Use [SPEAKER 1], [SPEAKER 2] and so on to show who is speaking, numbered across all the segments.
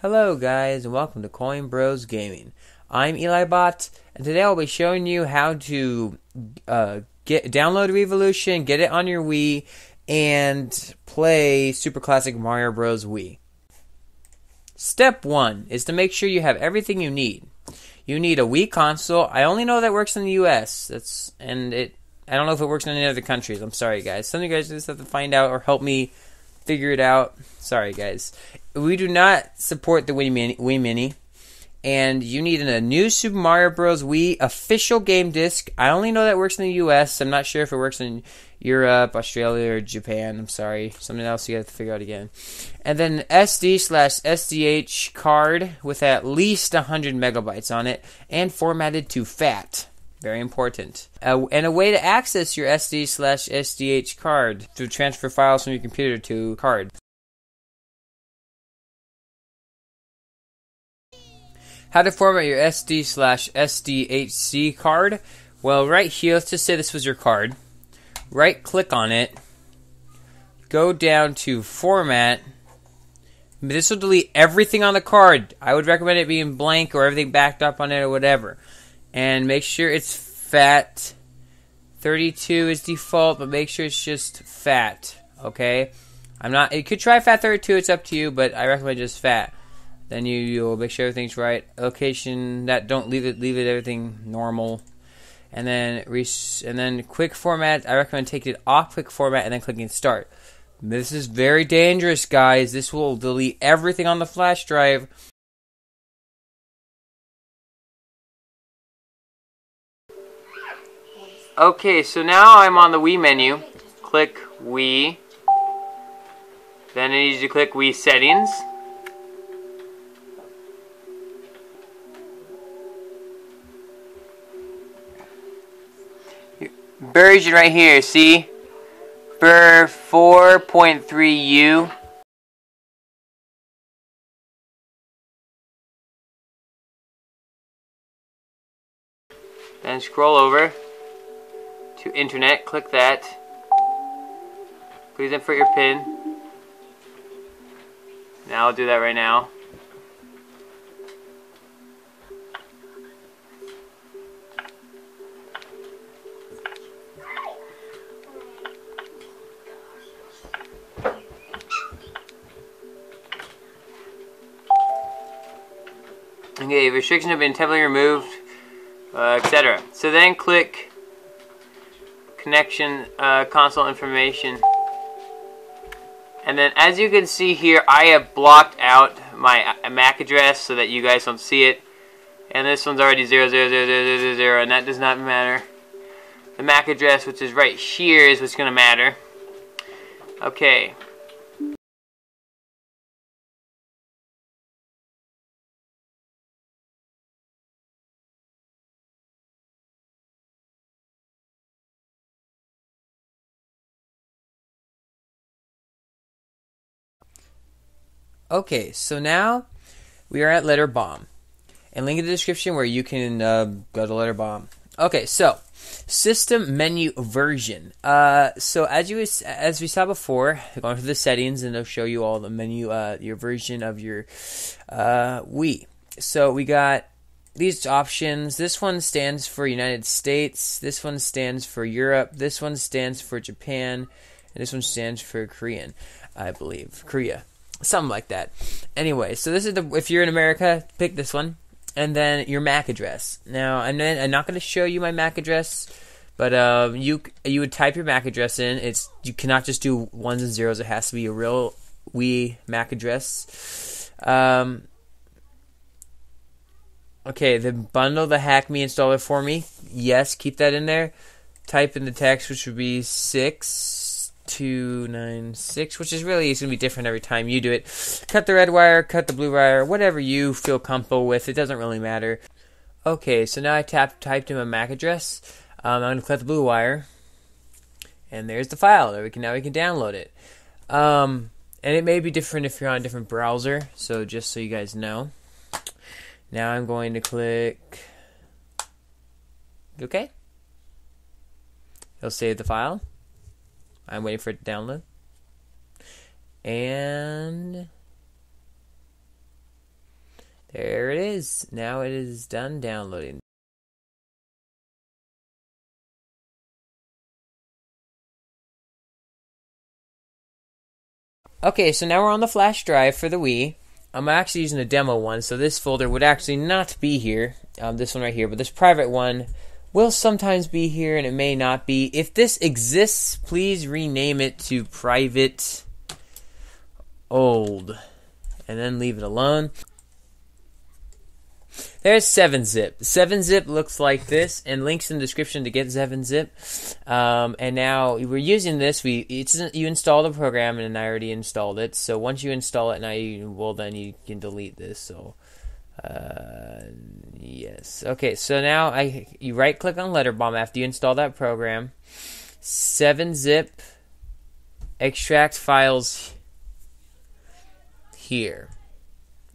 [SPEAKER 1] Hello guys and welcome to Coin Bros Gaming. I'm EliBot and today I'll be showing you how to uh, get download Riivolution, get it on your Wii, and play Super Classic Mario Bros. Wii. Step one is to make sure you have everything you need. You need a Wii console. I only know that works in the U.S. That's and it. I don't know if it works in any other countries. I'm sorry, guys. Some of you guys just have to find out or help me figure it out. Sorry, guys. We do not support the Wii Mini. Wii Mini and you need a new Super Mario Bros. Wii official game disc. I only know that works in the U.S. I'm not sure if it works in Europe, Australia, or Japan. I'm sorry, something else you have to figure out again. And then SD slash SDH card with at least 100 megabytes on it and formatted to FAT. Very important. Uh, and a way to access your SD slash SDH card to transfer files from your computer to card. How to format your SD slash SDHC card? Well, right here, let's just say this was your card. Right click on it, go down to Format. This will delete everything on the card. I would recommend it being blank or everything backed up on it or whatever. And make sure it's fat. 32 is default, but make sure it's just fat. Okay? I'm not. You could try fat 32. It's up to you, but I recommend just fat. Then you you'll make sure everything's right. Location that don't leave it leave it everything normal. And then res- and then quick format. I recommend taking it off quick format and then clicking start. This is very dangerous, guys. This will delete everything on the flash drive. Okay, so now I'm on the Wii menu. Click Wii. Then I need to click Wii settings. Version right here, see? For 4.3U. Then scroll over to internet, click that. Please enter your PIN. Now I'll do that right now. Okay, restrictions have been temporarily removed, uh, etc. So then click connection uh, console information. And then as you can see here, I have blocked out my uh, MAC address so that you guys don't see it. And this one's already 00000, and that does not matter. The MAC address, which is right here, is what's going to matter. Okay. Okay, so now we are at Letter Bomb. And link in the description where you can uh, go to Letter Bomb. Okay, so system menu version. Uh, so as you as we saw before, going to the settings and it'll show you all the menu, uh, your version of your uh, Wii. So we got these options. This one stands for United States. This one stands for Europe. This one stands for Japan, and this one stands for Korean, I believe. Korea something like that. Anyway, so this is the if you're in America, pick this one, and then your MAC address. Now, I'm not, I'm not going to show you my MAC address, but uh, you you would type your MAC address in. It's you cannot just do ones and zeros. It has to be a real Wii MAC address. Um, okay, then bundle the HackMii installer for me. Yes, keep that in there. Type in the text, which would be six 296, which is really it's going to be different every time you do it. Cut the red wire, cut the blue wire, whatever you feel comfortable with. It doesn't really matter. Okay, so now I tap, typed in my MAC address. Um, I'm to cut the blue wire. And there's the file. There we can now we can download it. Um, and it may be different if you're on a different browser. So just so you guys know. Now I'm going to click OK. It'll save the file. I'm waiting for it to download. And there it is. Now it is done downloading. Okay, so now we're on the flash drive for the Wii. I'm actually using a demo one, so this folder would actually not be here. Um, this one right here, but this private one will sometimes be here and it may not be. If this exists, please rename it to private old and then leave it alone. There's 7-Zip. 7-Zip looks like this, and links in the description to get 7-Zip. Um, and now we're using this. We it's you install the program, and I already installed it. So once you install it, now you well then you can delete this. So uh, yes, okay. So now I you right click on Letterbomb after you install that program. 7-Zip extract files here,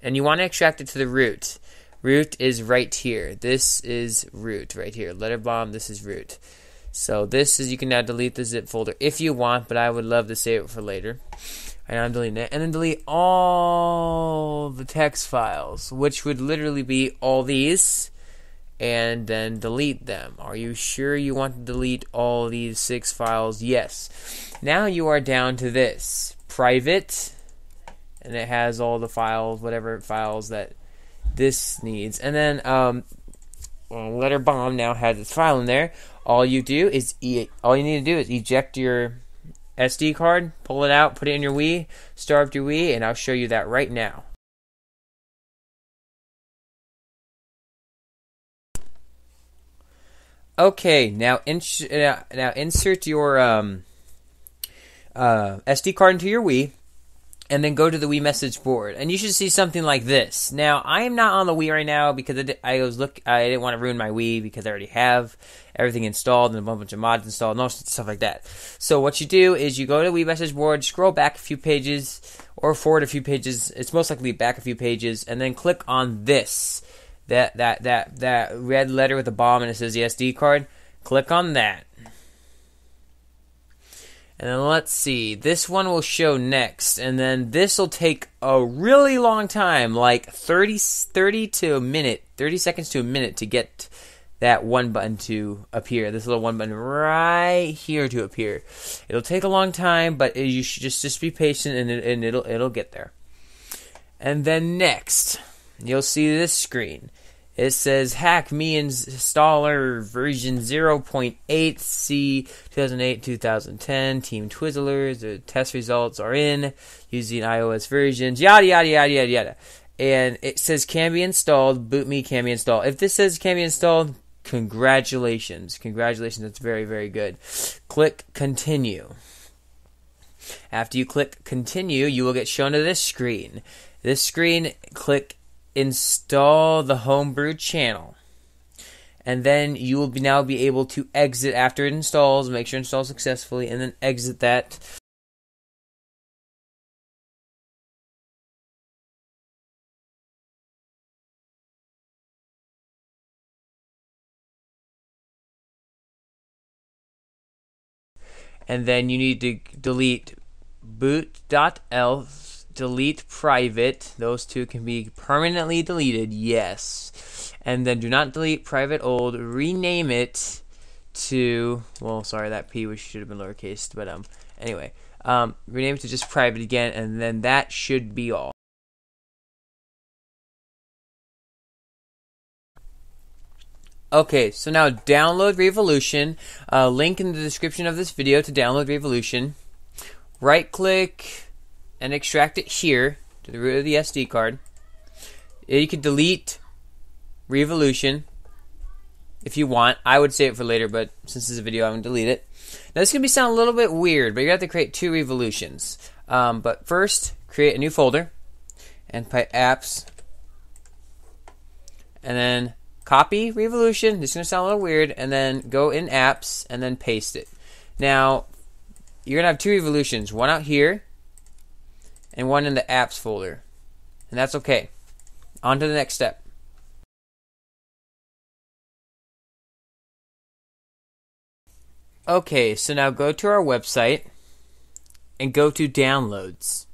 [SPEAKER 1] and you want to extract it to the root. Root is right here. This is root right here. Letterbomb, this is root. So this is, you can now delete the zip folder if you want, but I would love to save it for later. And I'm deleting it. And then delete all the text files, which would literally be all these, and then delete them. Are you sure you want to delete all these six files? Yes. Now you are down to this. Private, and it has all the files, whatever files that this needs. And then um, well, Letterbomb now has its file in there. All you do is e- all you need to do is eject your SD card, pull it out, put it in your Wii, start up your Wii, and I'll show you that right now. Okay, now ins- uh, now insert your um, uh, SD card into your Wii and then go to the Wii message board, and you should see something like this. Now, I am not on the Wii right now because I, I was look. I didn't want to ruin my Wii because I already have everything installed and a bunch of mods installed and all stuff like that. So what you do is you go to Wii message board, scroll back a few pages or forward a few pages. It's most likely back a few pages, and then click on this. That that that that red letter with the bomb and it says the SD card. Click on that. And then let's see, this one will show next, and then this will take a really long time, like 30, 30 to a minute, 30 seconds to a minute to get that one button to appear. This little one button right here to appear. It'll take a long time, but you should just, just be patient and, it, and it'll, it'll get there. And then next, you'll see this screen. It says HackMii Installer version 0.8 C 2008 2010 Team Twiizers. The test results are in using iOS versions. Yada yada yada yada yada. And it says can be installed. BootMii can be installed. If this says can be installed, congratulations. Congratulations. That's very very good. Click continue. After you click continue, you will get shown to this screen. This screen, click install the homebrew channel. And then you will be now be able to exit after it installs, make sure it installs successfully, and then exit that. And then you need to delete boot.elf delete private. Those two can be permanently deleted, yes. And then do not delete private old. Rename it to, well, sorry, that P which should have been lowercase, but um, anyway. Um, rename it to just private again, and then that should be all. Okay, so now download Riivolution. Uh, link in the description of this video to download Riivolution. Right click, and extract it here to the root of the SD card. You can delete Riivolution if you want. I would save it for later, but since this is a video, I'm going to delete it. Now, this to be sound a little bit weird, but to have to create two Riivolutions. Um, but first, create a new folder and put apps, and then copy Riivolution. This is going to sound a little weird, and then go in apps and then paste it. Now, you're going to have two Riivolutions, one out here and one in the apps folder. And that's okay. On to the next step. Okay, so now go to our website and go to downloads.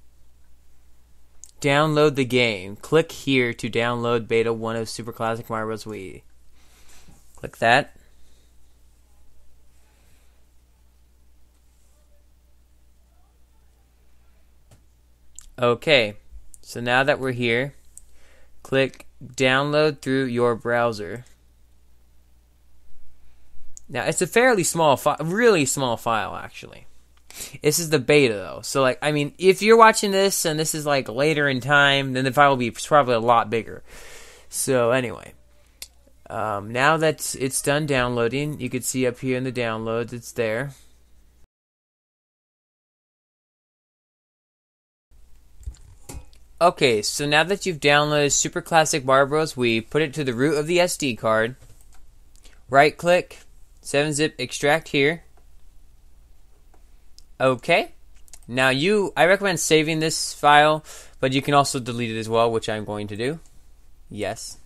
[SPEAKER 1] Download the game. Click here to download Beta 1 of Super Classic Mario Bros. Wii. Click that. Okay, so now that we're here, click download through your browser. Now it's a fairly small file, really small file actually. This is the beta though, so like I mean, if you're watching this and this is like later in time, then the file will be probably a lot bigger. So anyway, um, now that it's done downloading, you can see up here in the downloads, it's there. Okay, so now that you've downloaded Super Classic Mario Bros. Wii, put it to the root of the SD card. Right click, 7-zip extract here. Okay. Now you, I recommend saving this file, but you can also delete it as well, which I'm going to do. Yes.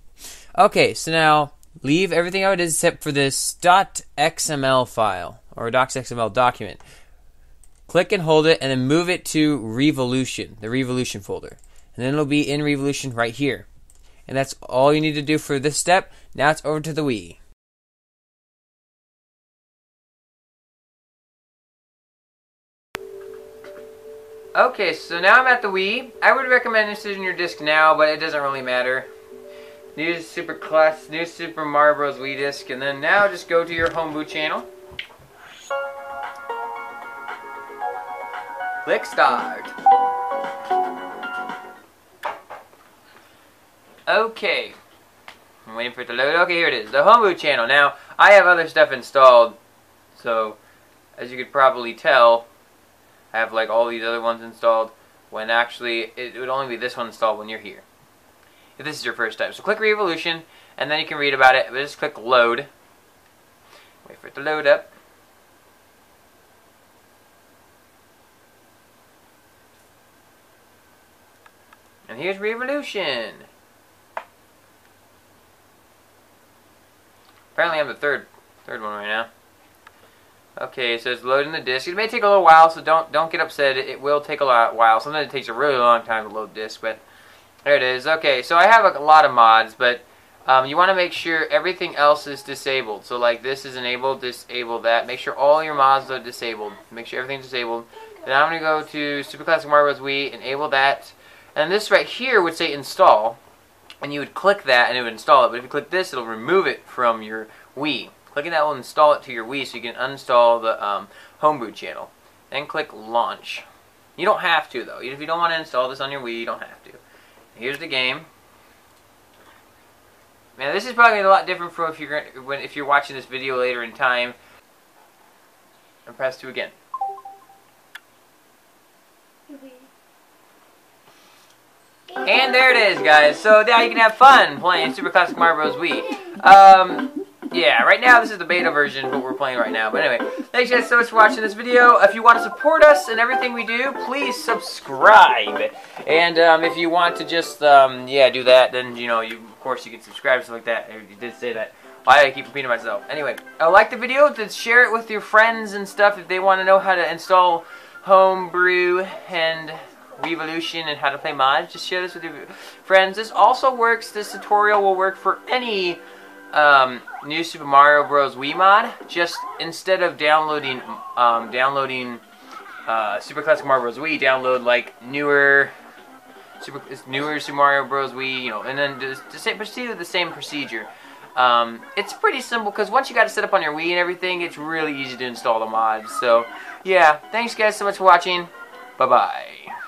[SPEAKER 1] Okay, so now leave everything is except for this .xml file or .xml document. Click and hold it, and then move it to Riivolution, the Riivolution folder and then it'll be in Riivolution right here. And that's all you need to do for this step. Now it's over to the Wii. Okay, so now I'm at the Wii. I would recommend installing your disc now, but it doesn't really matter. New Super Class, new Super Mario Bros. Wii disc, and then now just go to your homebrew channel. Click Start. Okay. I'm waiting for it to load. Okay, here it is. The Homebrew channel. Now, I have other stuff installed. So, as you could probably tell, I have like all these other ones installed. When actually, it would only be this one installed when you're here. If this is your first time. So click Riivolution, and then you can read about it. But just click Load. Wait for it to load up. And here's Riivolution. Apparently I'm the third third one right now. Okay, so it's loading the disk. It may take a little while, so don't don't get upset. It, will take a lot while. Sometimes it takes a really long time to load disk, but there it is. Okay, so I have a, lot of mods, but um, you want to make sure everything else is disabled. So like this is enabled, disable that. Make sure all your mods are disabled. Make sure everything's disabled. Then I'm going to go to Super Classic Bros. Wii, enable that. And this right here would say install and you would click that and it would install it. But if you click this, it'll remove it from your Wii. Clicking that will install it to your Wii so you can uninstall the um, homebrew channel. Then click launch. You don't have to though. If you don't want to install this on your Wii, you don't have to. Here's the game. Now this is probably a lot different from if you're when if you're watching this video later in time. And press 2 again. And there it is, guys. So now you can have fun playing Super Classic Mario Bros. Wii. Um, yeah, right now this is the beta version, what we're playing right now. But anyway, thanks guys so much for watching this video. If you want to support us and everything we do, please subscribe. And um, if you want to just, um, yeah, do that, then, you know, you of course you can subscribe, stuff like that. You did say that. Why I keep repeating myself. Anyway, uh, like the video, to share it with your friends and stuff if they want to know how to install Homebrew and Riivolution and how to play mods. Just share this with your friends. This also works, this tutorial will work for any um, New Super Mario Bros. Wii mod. Just instead of downloading um, downloading uh, Super Classic Mario Bros. Wii, download like newer Super newer Super Mario Bros. Wii, you know, and then just, just proceed with the same procedure. Um, it's pretty simple because once you got it set up on your Wii and everything, it's really easy to install the mods. So, yeah, thanks guys so much for watching. Bye bye.